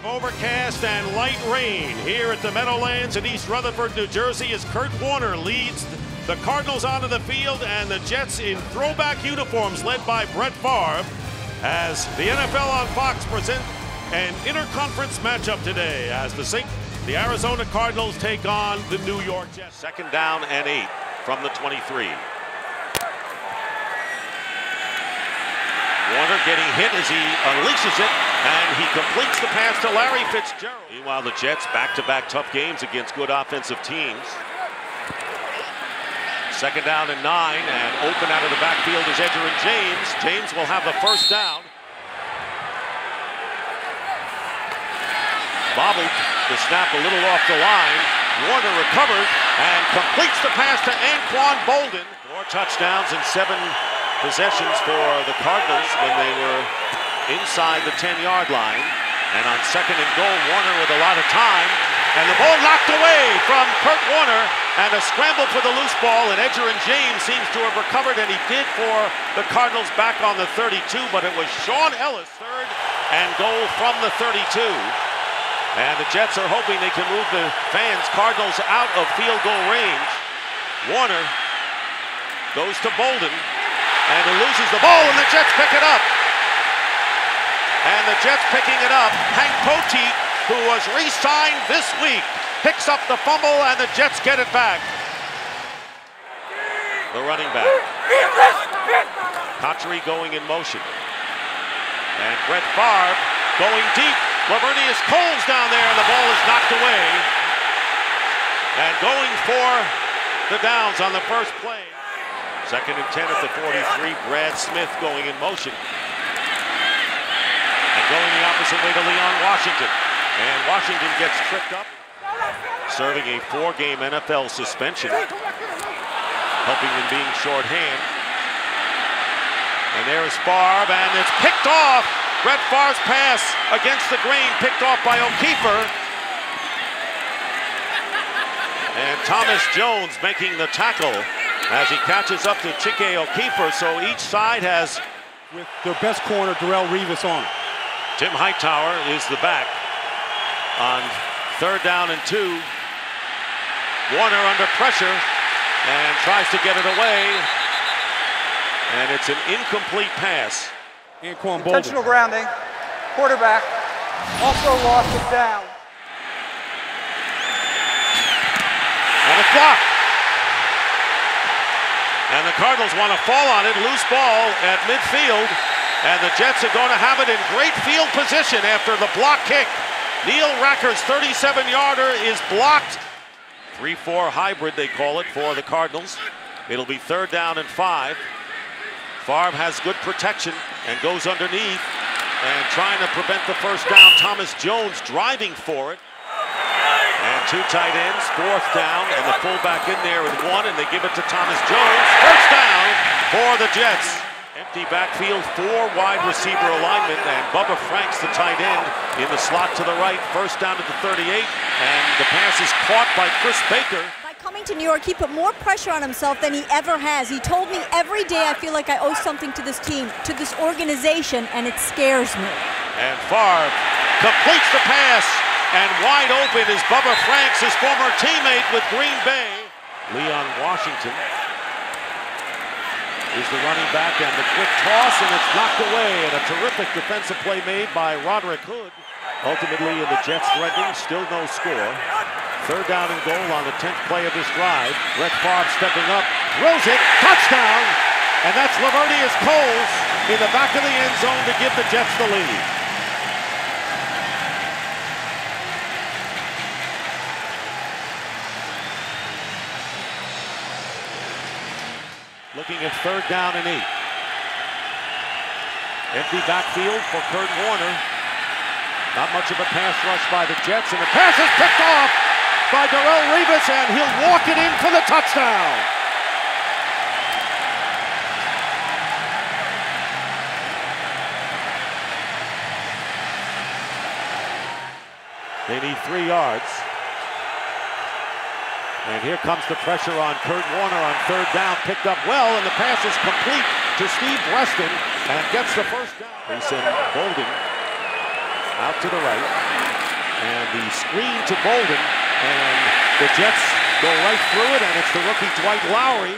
of overcast and light rain here at the Meadowlands in East Rutherford, New Jersey, as Kurt Warner leads the Cardinals onto the field and the Jets in throwback uniforms led by Brett Favre as the NFL on Fox present an interconference matchup today as the St. the Arizona Cardinals take on the New York Jets. Second down and eight from the 23. Warner getting hit as he unleashes it, and he completes the pass to Larry Fitzgerald. Meanwhile, the Jets back-to-back -back tough games against good offensive teams. Second down and nine, and open out of the backfield is Edgerrin James. James will have the first down. Bobbled the snap a little off the line. Warner recovered and completes the pass to Anquan Boldin. Four touchdowns and seven possessions for the Cardinals when they were inside the 10-yard line. And on second and goal, Warner with a lot of time. And the ball knocked away from Kurt Warner. And a scramble for the loose ball. And Edgerrin James seems to have recovered, and he did for the Cardinals back on the 32. But it was Shaun Ellis, third and goal from the 32. And the Jets are hoping they can move the fans, Cardinals, out of field goal range. Warner goes to Boldin. And he loses the ball, and the Jets pick it up. And the Jets picking it up. Hank Poteet, who was re-signed this week, picks up the fumble, and the Jets get it back. The running back. Cotchery going in motion. And Brett Favre going deep. Laveranues Coles down there, and the ball is knocked away. And going for the downs on the first play. Second and 10 at the 43. Brad Smith going in motion. And going the opposite way to Leon Washington. And Washington gets tripped up. Serving a four-game NFL suspension. Helping in being shorthand. And there is Favre, and it's picked off. Brett Favre's pass against the grain, picked off by Okeafor. And Thomas Jones making the tackle as he catches up to Chike Okeafor. So each side has... With their best corner, Darrelle Revis on. Tim Hightower is the back on third down and two. Warner under pressure and tries to get it away. And it's an incomplete pass. Anquan Intentional grounding. Quarterback also lost it down. And a block. And the Cardinals want to fall on it. Loose ball at midfield. And the Jets are going to have it in great field position after the block kick. Neil Rackers' 37-yarder is blocked. 3-4 hybrid, they call it, for the Cardinals. It'll be third down and five. Favre has good protection and goes underneath and trying to prevent the first down. Thomas Jones driving for it. Two tight ends, fourth down, and the fullback in there with one, and they give it to Thomas Jones. First down for the Jets. Empty backfield, four wide receiver alignment, and Bubba Franks, the tight end, in the slot to the right. First down at the 38, and the pass is caught by Chris Baker. By coming to New York, he put more pressure on himself than he ever has. He told me every day I feel like I owe something to this team, to this organization, and it scares me. And Favre completes the pass and wide open is Bubba Franks, his former teammate with Green Bay. Leon Washington is the running back and the quick toss, and it's knocked away. And a terrific defensive play made by Roderick Hood. Ultimately, in the Jets threatening, still no score. Third down and goal on the 10th play of this drive. Brett Favre stepping up, throws it, touchdown! And that's Laveranues Coles in the back of the end zone to give the Jets the lead. At third down and eight. Empty backfield for Kurt Warner. Not much of a pass rush by the Jets, and the pass is picked off by Darrelle Revis, and he'll walk it in for the touchdown. They need three yards. And here comes the pressure on Kurt Warner on third down, picked up well, and the pass is complete to Steve Breaston and gets the first down. Mason Boldin out to the right. And the screen to Boldin. And the Jets go right through it, and it's the rookie Dwight Lowry.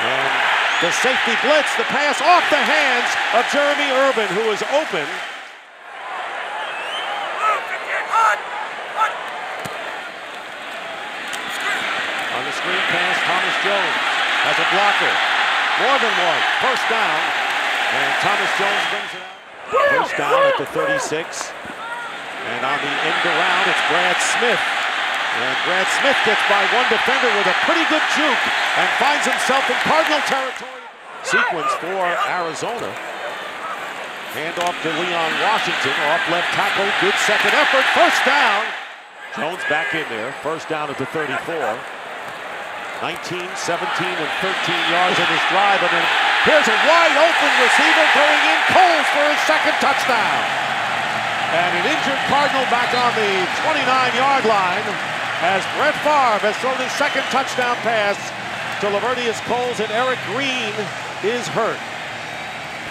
And the safety blitz, the pass off the hands of Jerheme Urban, who is open. On the screen pass, Thomas Jones has a blocker. More than one. First down. And Thomas Jones brings it out. First down at the 36. And on the end around, it's Brad Smith. And Brad Smith gets by one defender with a pretty good juke and finds himself in Cardinal territory. Sequence for Arizona. Handoff to Leon Washington, off left tackle, good second effort, first down. Jones back in there, first down at the 34. 19, 17, and 13 yards in this drive, and then here's a wide open receiver going in, Coles for his second touchdown. And an injured Cardinal back on the 29-yard line as Brett Favre has thrown his second touchdown pass to Laveranues Coles, and Eric Green is hurt.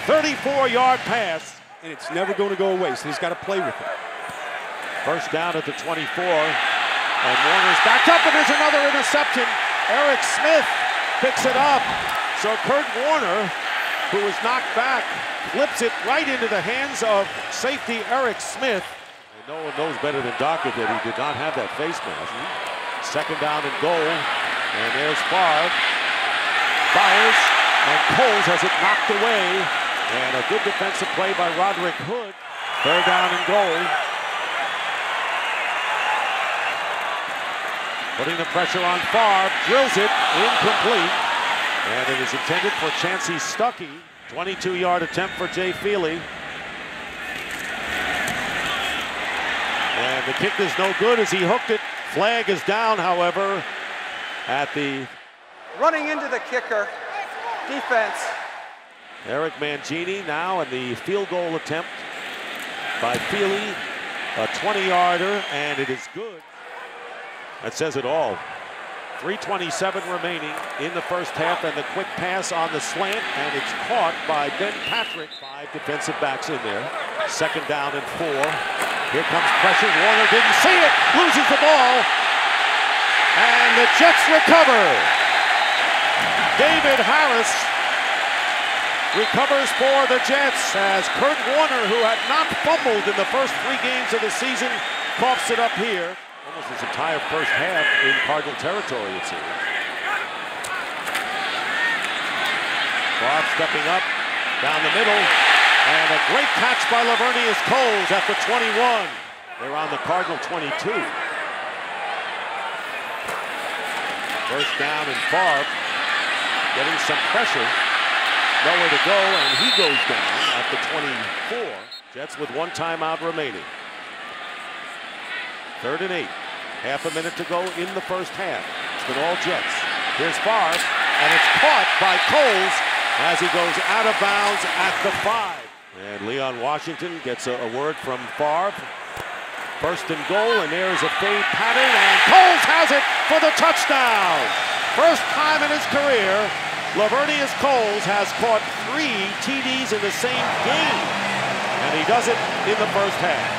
34-yard pass. And it's never going to go away, so he's got to play with it. First down at the 24. And Warner's backed up, and there's another interception. Eric Smith picks it up. So Kurt Warner, who was knocked back, flips it right into the hands of safety Eric Smith. And no one knows better than Dockett that he did not have that face mask. Second down and goal. And there's Favre. Fires. And Coles has it knocked away. And a good defensive play by Roderick Hood. Third down and goal. Putting the pressure on Favre, drills it, incomplete. And it is intended for Chansi Stuckey. 22-yard attempt for Jay Feely. And the kick is no good as he hooked it. Flag is down, however, at the Running into the kicker. Defense. Eric Mangini now in the field goal attempt by Feely. A 20-yarder, and it is good. That says it all. 327 remaining in the first half, and the quick pass on the slant, and it's caught by Ben Patrick. Five defensive backs in there. Second down and four. Here comes pressure. Warner didn't see it, loses the ball, and the Jets recover. David Harris recovers for the Jets as Kurt Warner, who had not fumbled in the first three games of the season, coughs it up here. Almost his entire first half in Cardinal territory, it seems. Bob stepping up down the middle, and a great catch by Laveranues Coles at the 21. They're on the Cardinal 22. First down and Favre getting some pressure. Nowhere to go, and he goes down at the 24. Jets with one timeout remaining. Third and eight. Half a minute to go in the first half. It's been all Jets. Here's Favre, and it's caught by Coles as he goes out of bounds at the five. And Leon Washington gets a, a word from Favre. First and goal, and there's a fade pattern, and Coles has it for the touchdown. First time in his career, Laveranues Coles has caught three TDs in the same game, and he does it in the first half.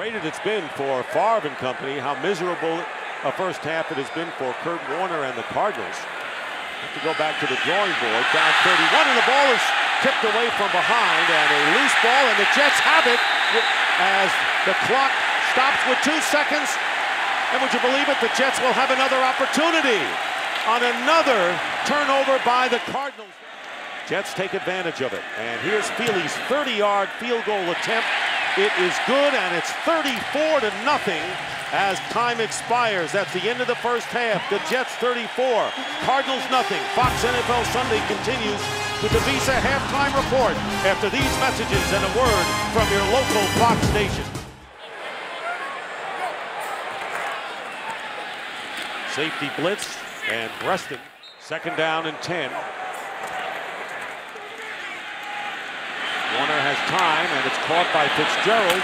Great it's been for Favre and company, how miserable a first half it has been for Kurt Warner and the Cardinals. Have to go back to the drawing board, down 31, and the ball is tipped away from behind, and a loose ball, and the Jets have it as the clock stops with two seconds. And would you believe it, the Jets will have another opportunity on another turnover by the Cardinals. Jets take advantage of it, and here's Feely's 30-yard field goal attempt. It is good, and it's 34 to nothing as time expires. That's the end of the first half. The Jets 34, Cardinals nothing. Fox NFL Sunday continues with the Visa halftime report after these messages and a word from your local Fox station. Safety blitz and Breaston. Second down and 10. Warner time, and it's caught by Fitzgerald.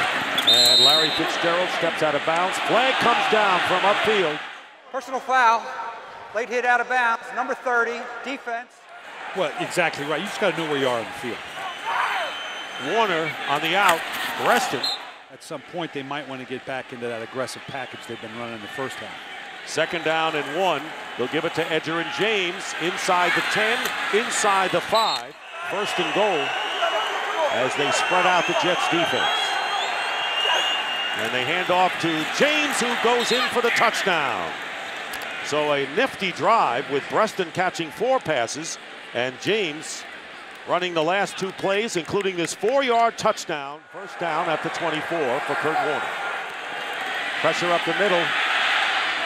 And Larry Fitzgerald steps out of bounds. Flag comes down from upfield. Personal foul. Late hit out of bounds. Number 30. Defense. Well, exactly right. You just got to know where you are in the field. Warner on the out. Breaston At some point, they might want to get back into that aggressive package they've been running in the first half. Second down and one. They'll give it to Edgerrin James inside the 10, inside the 5. First and goal as they spread out the Jets defense. And they hand off to James who goes in for the touchdown. So a nifty drive with Breaston catching four passes and James running the last two plays, including this four-yard touchdown. First down at the 24 for Kurt Warner. Pressure up the middle.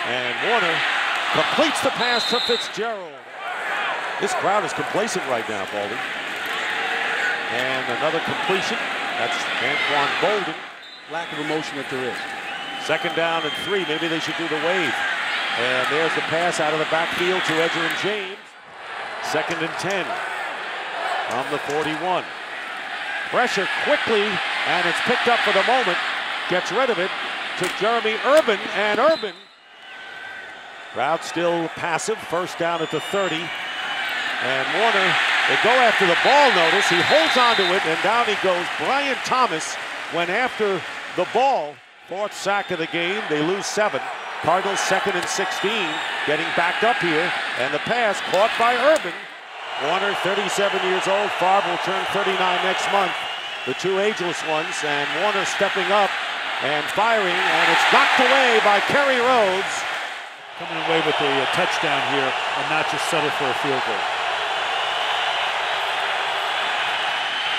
And Warner completes the pass to Fitzgerald. This crowd is complacent right now, Baldy. And another completion. That's Anquan Boldin. Lack of emotion that there is. Second down and three. Maybe they should do the wave. And there's the pass out of the backfield to Edgerrin James. Second and 10 from the 41. Pressure quickly, and it's picked up for the moment. Gets rid of it to Jerheme Urban, and Urban. Crowd still passive. First down at the 30. And Warner, they go after the ball notice. He holds onto it, and down he goes. Brian Thomas went after the ball. Fourth sack of the game. They lose seven. Cardinals second and 16. Getting backed up here. And the pass caught by Urban. Warner, 37 years old. Favre will turn 39 next month. The two ageless ones. And Warner stepping up and firing. And it's knocked away by Kerry Rhodes. Coming away with a, a touchdown here and not just settle for a field goal.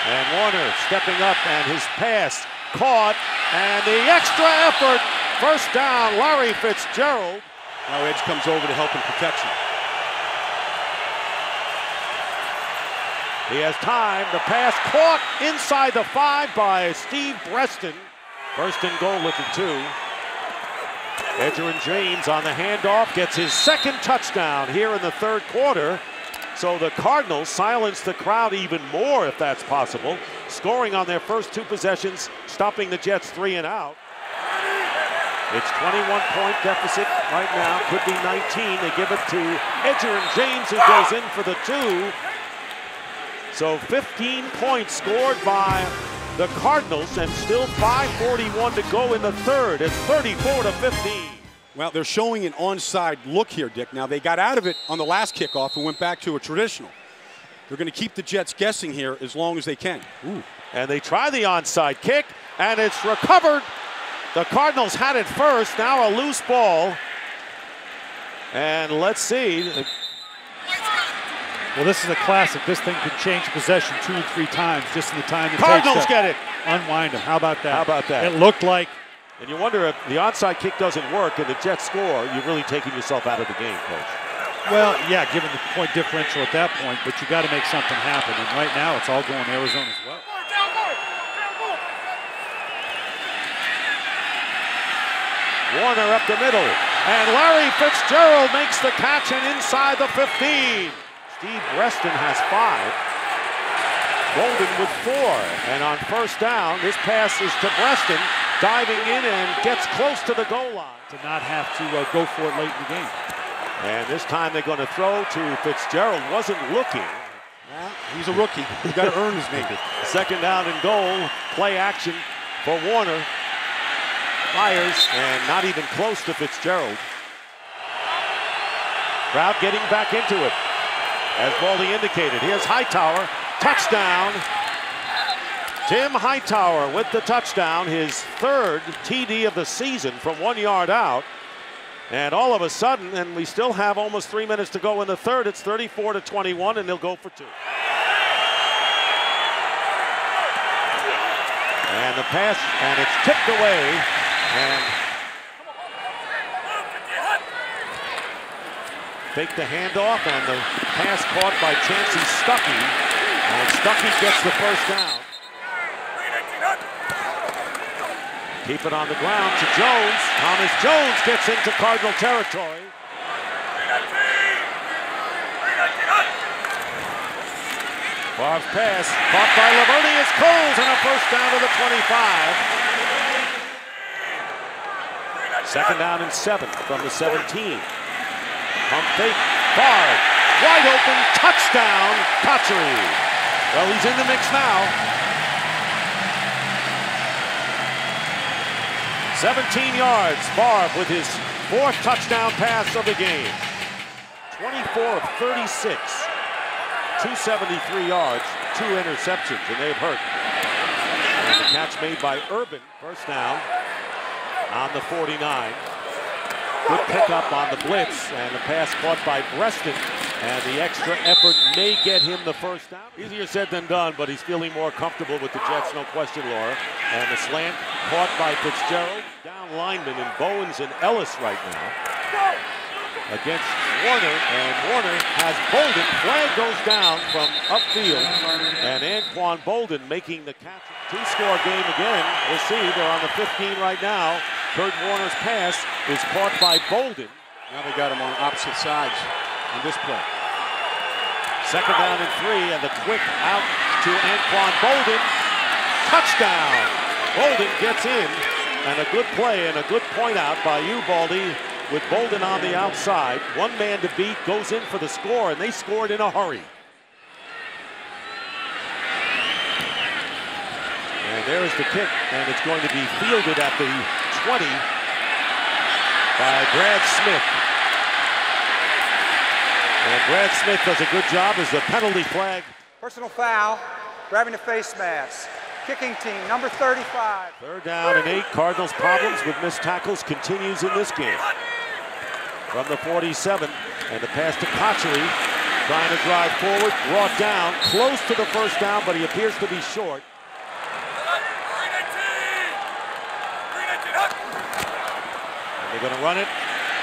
And Warner stepping up and his pass caught. And the extra effort. First down, Larry Fitzgerald. Now Edge comes over to help in protection. He has time. The pass caught inside the five by Steve Breaston. First and goal with the two. And James on the handoff gets his second touchdown here in the third quarter. So the Cardinals silence the crowd even more if that's possible. Scoring on their first two possessions, stopping the Jets three and out. It's 21 point deficit right now, could be 19. They give it to Edgerrin James who goes in for the two. So 15 points scored by the Cardinals and still 5.41 to go in the third. It's 34 to 15. Well, they're showing an onside look here, Dick. Now, they got out of it on the last kickoff and went back to a traditional. They're going to keep the Jets guessing here as long as they can. Ooh. And they try the onside kick, and it's recovered. The Cardinals had it first. Now a loose ball. And let's see. Well, this is a classic. This thing could change possession two or three times just in the time it Cardinals takes to get it. unwind them. How about that? How about that? It looked like And you wonder if the onside kick doesn't work and the Jets score, you're really taking yourself out of the game, coach. Well, yeah, given the point differential at that point, but you got to make something happen. And right now, it's all going Arizona's way. well. Warner up the middle. And Larry Fitzgerald makes the catch and inside the 15. Steve Breaston has five. Golden with four. And on first down, this pass is to Breaston, diving in and gets close to the goal line. To not have to uh, go for it late in the game. And this time they're going to throw to Fitzgerald. Wasn't looking. He's a rookie. He's got to earn his name. Second down and goal. Play action for Warner. Fires and not even close to Fitzgerald. Crowd getting back into it. As Baldy indicated, here's Hightower. Touchdown. Tim Hightower with the touchdown, his third TD of the season from one yard out. And all of a sudden, and we still have almost three minutes to go in the third, it's 34 to 21, and they'll go for two. And the pass, and it's tipped away. And fake the handoff, and the pass caught by Chansi Stuckey. And Stuckey gets the first down. Keep it on the ground to Jones. Thomas Jones gets into Cardinal territory. Favre's pass caught by Laveranues Coles and a first down to the 25. Second down and seven from the 17. Pump fake. Favre wide open touchdown Cotchery. Well, he's in the mix now. 17 yards, Favre with his fourth touchdown pass of the game. 24 of 36, 273 yards, two interceptions, and they've hurt. And the catch made by Urban, first down on the 49. Good pickup on the blitz, and the pass caught by Breaston. And the extra effort may get him the first down. Easier said than done, but he's feeling more comfortable with the Jets, no question, Laura. And the slant caught by Fitzgerald. Down linemen in Bowens and Ellis right now. Against Warner, and Warner has Boldin. Flag goes down from upfield, and Anquan Boldin making the catch. Two-score game again. We'll see. They're on the 15 right now. Kurt Warner's pass is caught by Boldin. Now they got him on opposite sides on this play. Second down and three, and the quick out to Anquan Boldin. Touchdown! Boldin gets in, and a good play and a good point out by Ubaldi with Boldin on the outside. One man to beat, goes in for the score, and they scored in a hurry. And there's the kick, and it's going to be fielded at the 20 by Brad Smith. And Brad Smith does a good job as the penalty flag. Personal foul, grabbing the face mask. Kicking team, number 35. Third down and eight. Cardinals' problems with missed tackles continues in this game. From the 47, and the pass to Cotchery, trying to drive forward, brought down, close to the first down, but he appears to be short. And they're going to run it,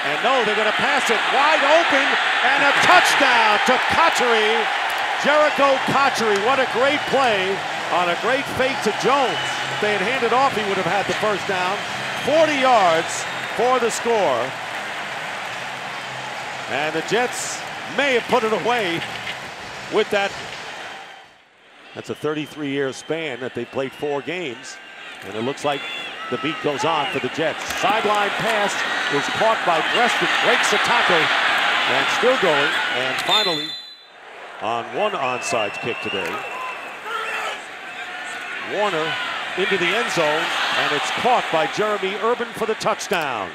and no, they're going to pass it wide open, and a touchdown to Cotchery. Jerricho Cotchery, what a great play on a great fake to Jones. If they had handed off, he would have had the first down. 40 yards for the score. And the Jets may have put it away with that. That's a 33-year span that they played four games. And it looks like the beat goes on for the Jets. Sideline pass is caught by Breaston, breaks the tackle, and still going. And finally, on one onside kick today, Warner into the end zone, and it's caught by Jerheme Urban for the touchdown.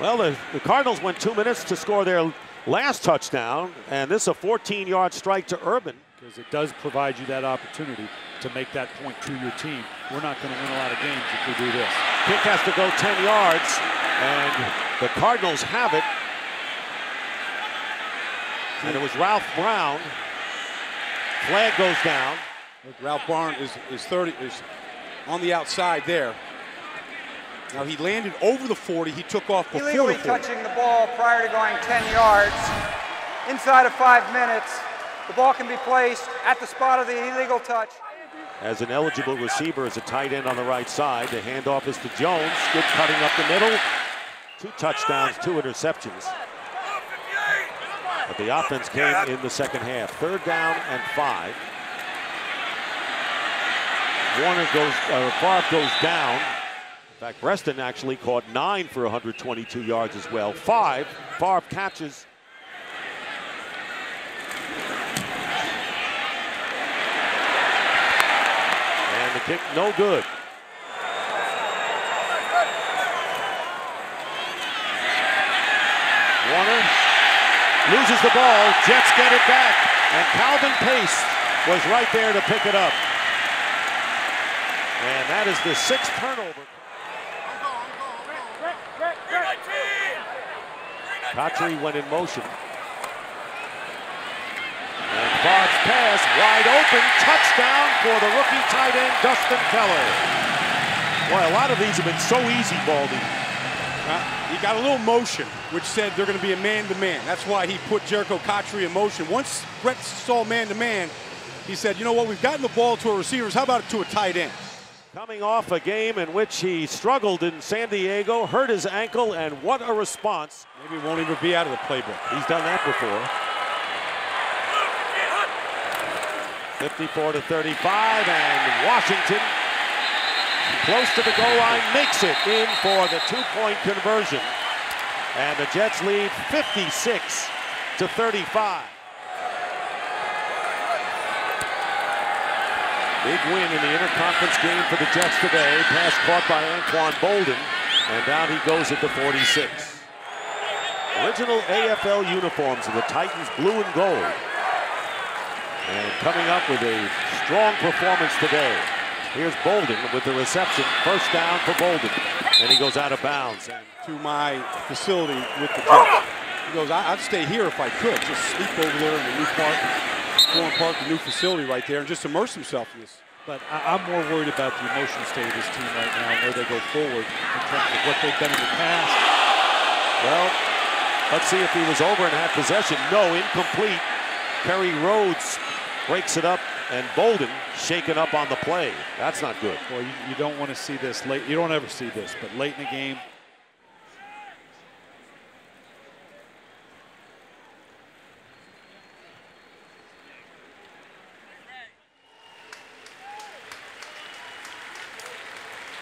Well, the, the Cardinals went two minutes to score their last touchdown, and this is a 14-yard strike to Urban. Because it does provide you that opportunity to make that point to your team. We're not going to win a lot of games if we do this. Kick has to go 10 yards, and the Cardinals have it. And it was Ralph Brown. Flag goes down. Ralph Brown is, is 30 is on the outside there. Now he landed over the 40. He took off before Illegally the 40. touching the ball prior to going 10 yards. Inside of five minutes, the ball can be placed at the spot of the illegal touch. As an eligible receiver as a tight end on the right side. The handoff is to Jones. Good cutting up the middle. Two touchdowns, two interceptions. But the offense came in the second half. Third down and five. Warner goes, uh, Favre goes down. In fact, Breaston actually caught nine for 122 yards as well. Five, Favre catches. And the kick, no good. Warner loses the ball. Jets get it back. And Calvin Pace was right there to pick it up. And that is the sixth turnover. Cotchery went in motion. And Favre's pass wide open. Touchdown for the rookie tight end, Dustin Keller. Boy, a lot of these have been so easy, Baldy. Uh, he got a little motion, which said they're going to be a man-to-man. That's why he put Jerricho Cotchery in motion. Once Brett saw man-to-man, he said, you know what, we've gotten the ball to our receivers. How about it to a tight end? Coming off a game in which he struggled in San Diego, hurt his ankle, and what a response. Maybe he won't even be out of the playbook. He's done that before. 54 to 35, and Washington close to the goal line makes it in for the two-point conversion. And the Jets lead 56 to 35. Big win in the interconference game for the Jets today. Pass caught by Anquan Boldin, and down he goes at the 46. Original AFL uniforms of the Titans blue and gold. And coming up with a strong performance today. Here's Boldin with the reception. First down for Boldin. And he goes out of bounds. To my facility with the Jets. He goes, I- would stay here if I could. Just sleep over there in the new park, Florham Park, the new facility right there, and just immerse himself in this. But I- I'm more worried about the emotional state of this team right now and where they go forward in terms of what they've done in the past. Well, let's see if he was over and had possession. No, incomplete. Kerry Rhodes breaks it up, and Boldin shaken up on the play. That's not good. Well, you, you don't want to see this late. You don't ever see this, but late in the game,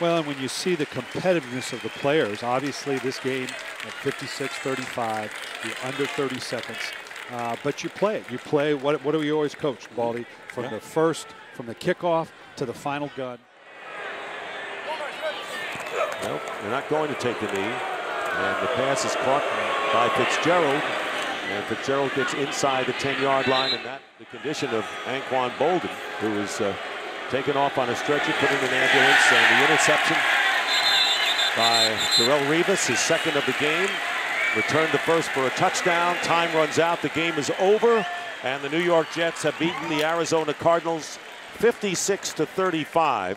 Well, and when you see the competitiveness of the players, obviously this game at 56-35, you're under 30 seconds. Uh, but you play it. You play, what, what do we always coach, Baldy? From yeah. the first, from the kickoff to the final gun. Nope, they're not going to take the knee. And the pass is caught by Fitzgerald. And Fitzgerald gets inside the 10-yard line, and that the condition of Anquan Boldin, who is uh, taken off on a stretcher, put in an ambulance, and the interception by Darrelle Revis, his second of the game. Returned to first for a touchdown. Time runs out. The game is over, and the New York Jets have beaten the Arizona Cardinals 56 to 35.